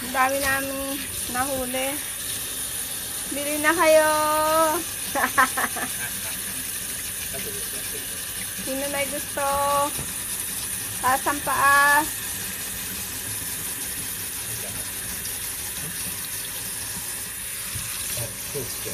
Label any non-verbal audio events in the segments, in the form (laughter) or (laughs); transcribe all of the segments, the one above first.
Ang dami namin nahuli. Bili na kayo. (laughs) Sino may gusto? Taas ang paa. August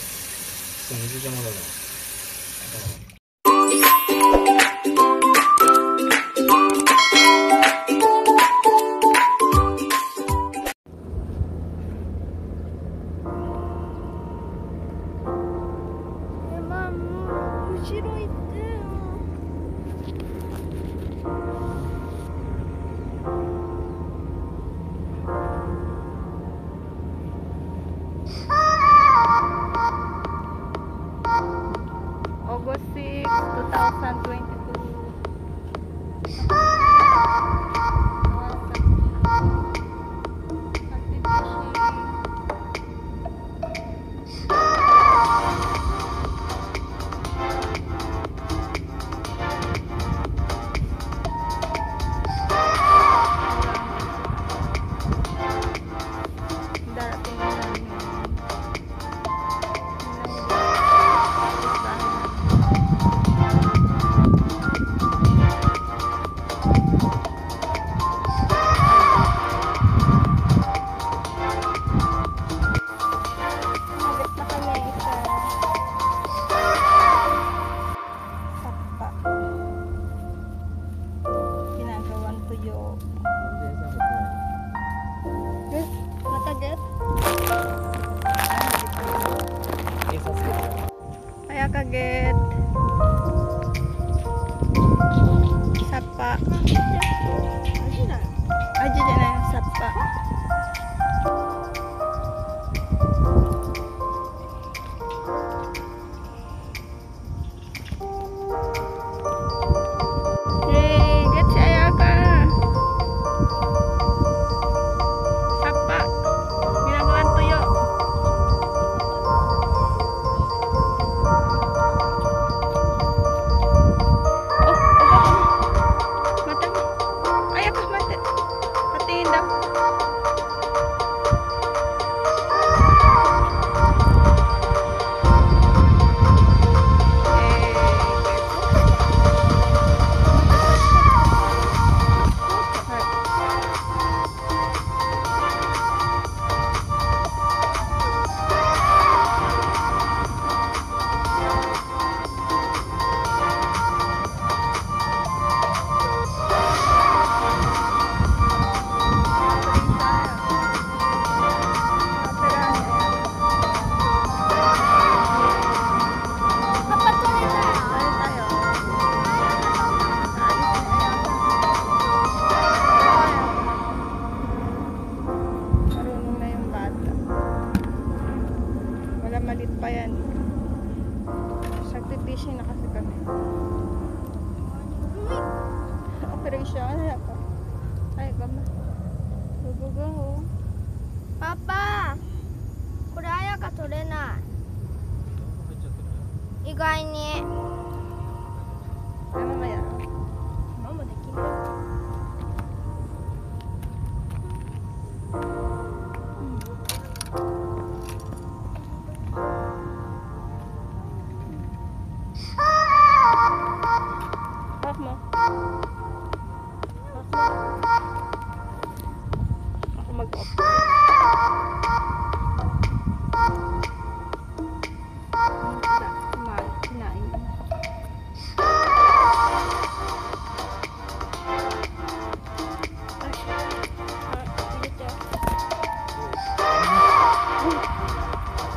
kaget. kasi kami. kak. ano ako? Ay, gama. Lubugan. Papa! Kuraya ayah tore na. Igai ni.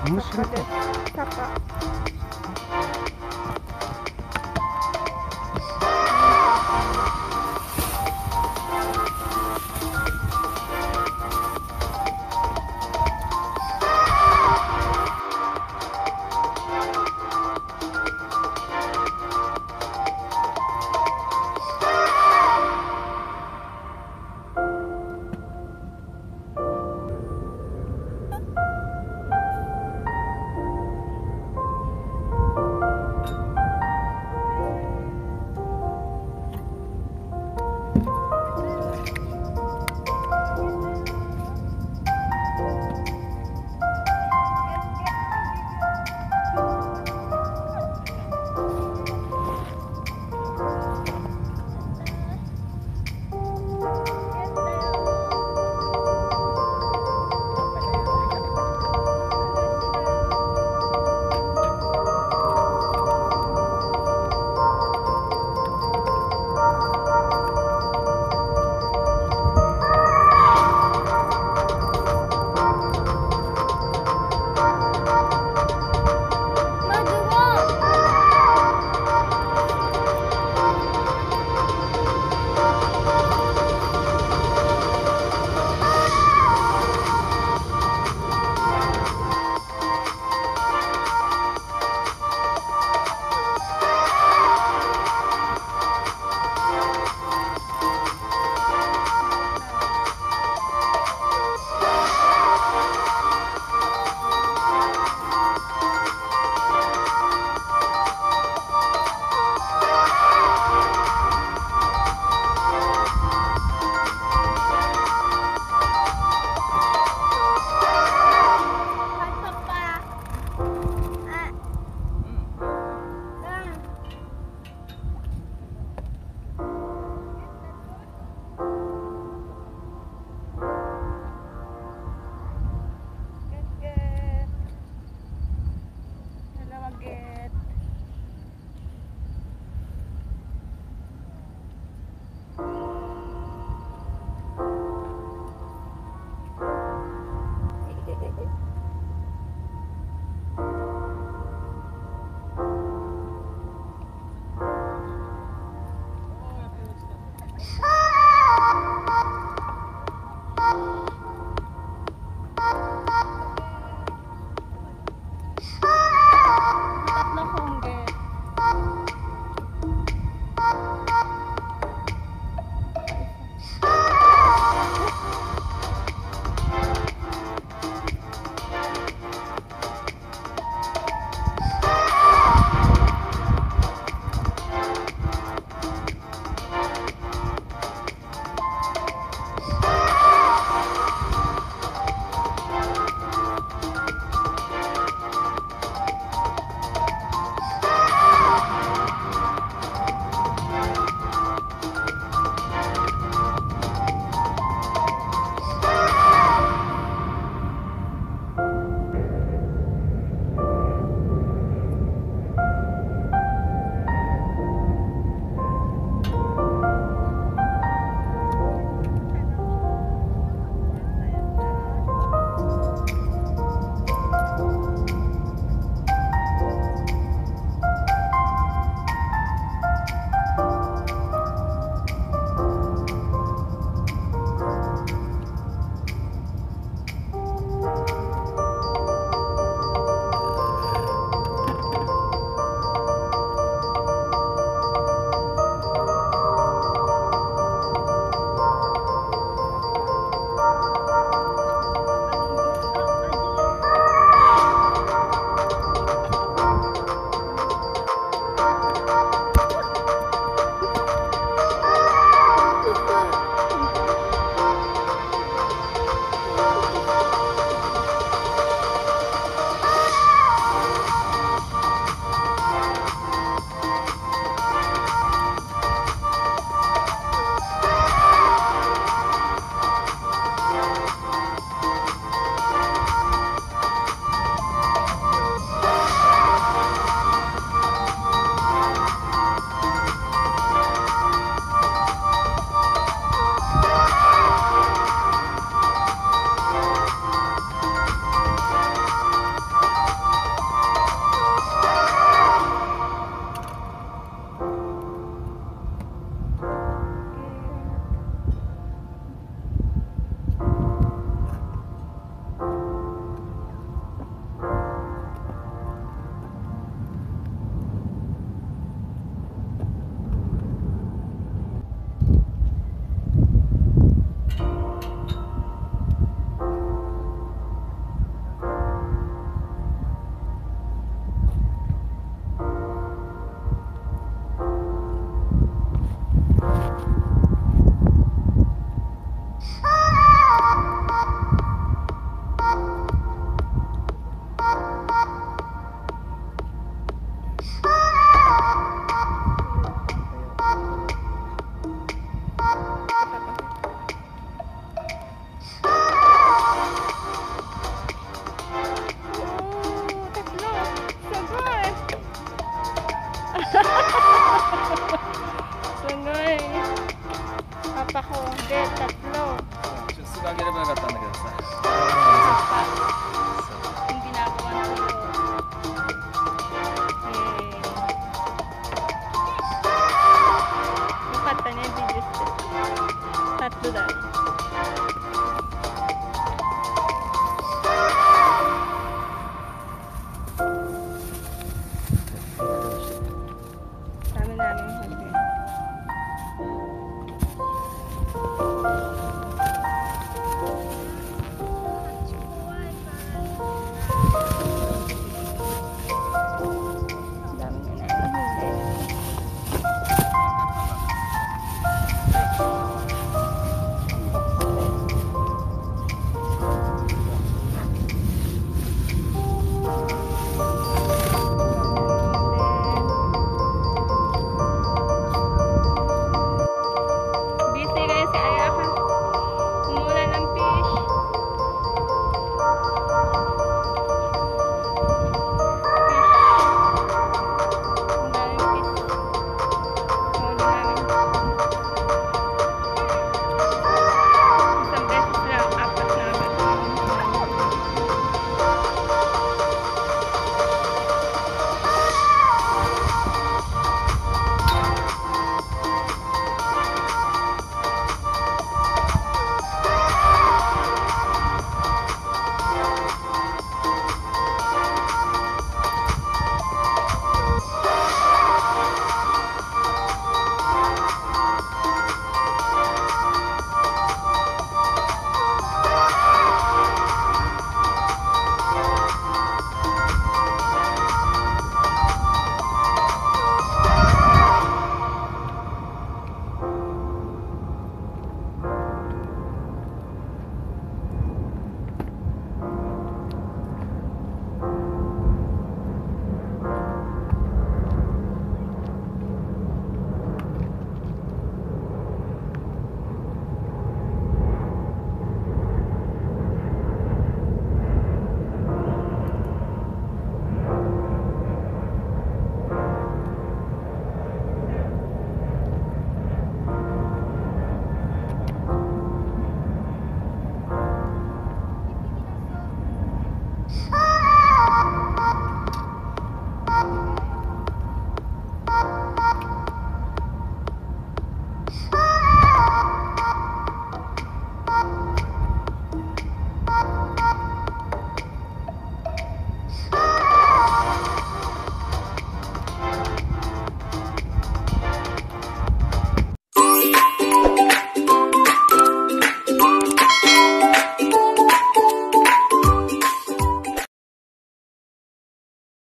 面白い。